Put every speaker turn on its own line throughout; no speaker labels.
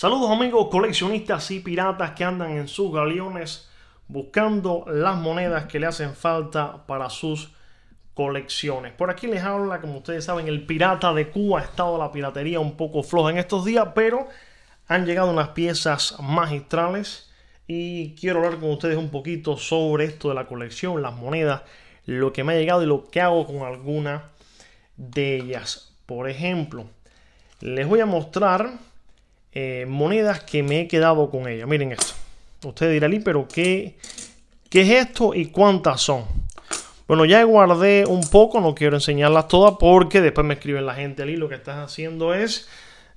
Saludos amigos coleccionistas y piratas que andan en sus galeones buscando las monedas que le hacen falta para sus colecciones. Por aquí les habla, como ustedes saben, el pirata de Cuba. Ha estado la piratería un poco floja en estos días, pero han llegado unas piezas magistrales y quiero hablar con ustedes un poquito sobre esto de la colección, las monedas, lo que me ha llegado y lo que hago con alguna de ellas. Por ejemplo, les voy a mostrar eh, monedas que me he quedado con ella. Miren esto. Usted dirá, pero ¿qué, ¿qué es esto y cuántas son? Bueno, ya guardé un poco, no quiero enseñarlas todas porque después me escriben la gente, Ali, lo que estás haciendo es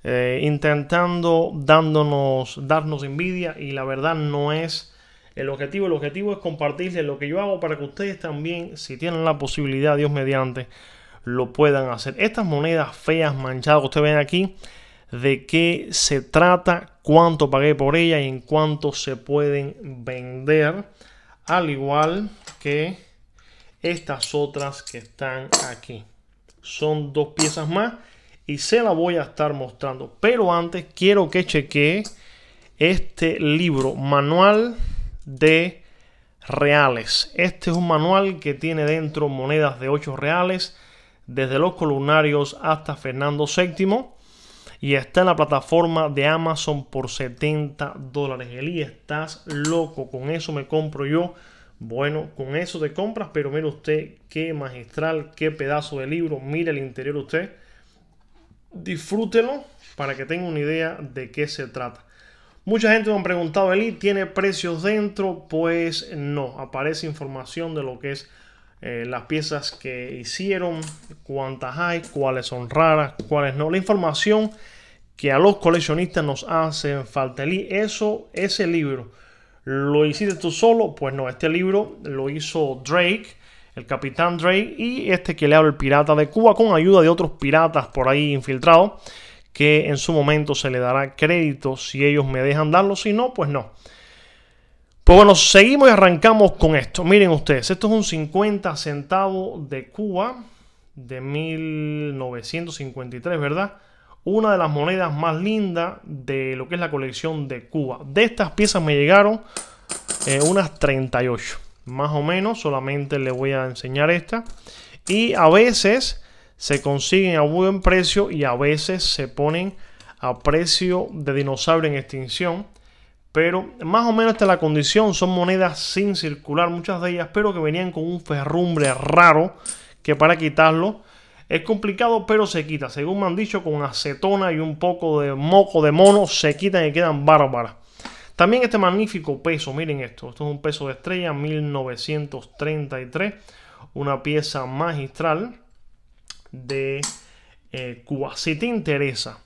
eh, intentando dándonos, darnos envidia y la verdad no es el objetivo. El objetivo es compartirles lo que yo hago para que ustedes también, si tienen la posibilidad, Dios mediante, lo puedan hacer. Estas monedas feas, manchadas que ustedes ven aquí, de qué se trata, cuánto pagué por ella y en cuánto se pueden vender. Al igual que estas otras que están aquí. Son dos piezas más y se la voy a estar mostrando. Pero antes quiero que chequee este libro, Manual de Reales. Este es un manual que tiene dentro monedas de 8 reales, desde los columnarios hasta Fernando VII y está en la plataforma de Amazon por 70 dólares. Eli, estás loco, con eso me compro yo. Bueno, con eso te compras, pero mire usted qué magistral, qué pedazo de libro. Mire el interior usted. Disfrútelo para que tenga una idea de qué se trata. Mucha gente me ha preguntado, Eli, ¿tiene precios dentro? Pues no, aparece información de lo que es eh, las piezas que hicieron, cuántas hay, cuáles son raras, cuáles no. La información que a los coleccionistas nos hacen falta. Eso, ese libro, ¿lo hiciste tú solo? Pues no, este libro lo hizo Drake, el capitán Drake, y este que le habla el pirata de Cuba, con ayuda de otros piratas por ahí infiltrados, que en su momento se le dará crédito si ellos me dejan darlo, si no, pues no. Pues bueno, seguimos y arrancamos con esto. Miren ustedes, esto es un 50 centavos de Cuba de 1953, ¿verdad? Una de las monedas más lindas de lo que es la colección de Cuba. De estas piezas me llegaron eh, unas 38, más o menos. Solamente le voy a enseñar esta. Y a veces se consiguen a buen precio y a veces se ponen a precio de dinosaurio en extinción pero más o menos esta es la condición. Son monedas sin circular, muchas de ellas, pero que venían con un ferrumbre raro que para quitarlo es complicado, pero se quita. Según me han dicho, con acetona y un poco de moco de mono se quitan y quedan bárbaras. También este magnífico peso, miren esto. Esto es un peso de estrella 1933. Una pieza magistral de eh, Cuba. Si te interesa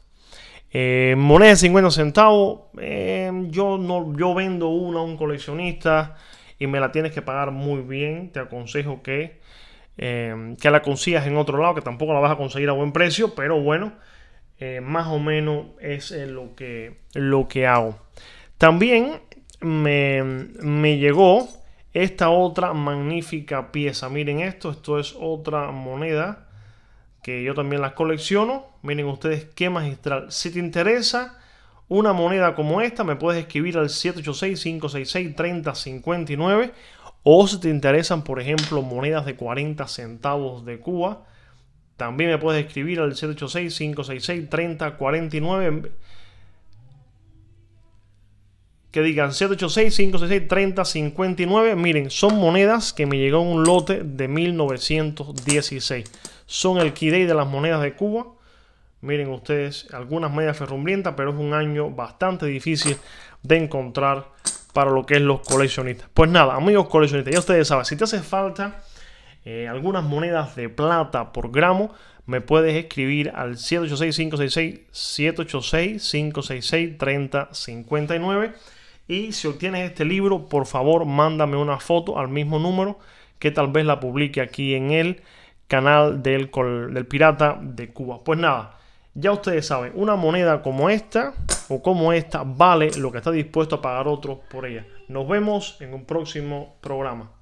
eh, moneda de 50 centavos, eh, yo, no, yo vendo una a un coleccionista y me la tienes que pagar muy bien. Te aconsejo que, eh, que la consigas en otro lado, que tampoco la vas a conseguir a buen precio, pero bueno, más o menos es lo que, lo que hago. También me, me llegó esta otra magnífica pieza. Miren esto, esto es otra moneda que yo también las colecciono. Miren ustedes qué magistral. Si te interesa una moneda como esta, me puedes escribir al 786-566-3059. O si te interesan, por ejemplo, monedas de 40 centavos de Cuba, también me puedes escribir al 786-566-3049. Que digan 786-566-3059. Miren, son monedas que me llegó un lote de 1916 son el key de las monedas de Cuba. Miren ustedes, algunas medias ferrumbrientas, pero es un año bastante difícil de encontrar para lo que es los coleccionistas. Pues nada, amigos coleccionistas, ya ustedes saben, si te hace falta eh, algunas monedas de plata por gramo, me puedes escribir al 786-566-786-566-3059. Y si obtienes este libro, por favor, mándame una foto al mismo número que tal vez la publique aquí en él canal del, del pirata de Cuba. Pues nada, ya ustedes saben, una moneda como esta o como esta vale lo que está dispuesto a pagar otro por ella. Nos vemos en un próximo programa.